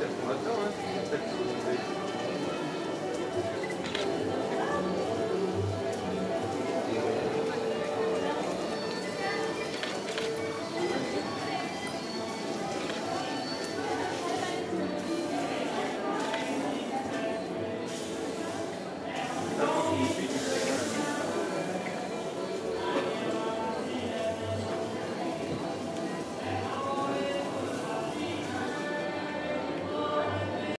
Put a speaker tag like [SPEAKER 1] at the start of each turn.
[SPEAKER 1] der Vorteil, dass der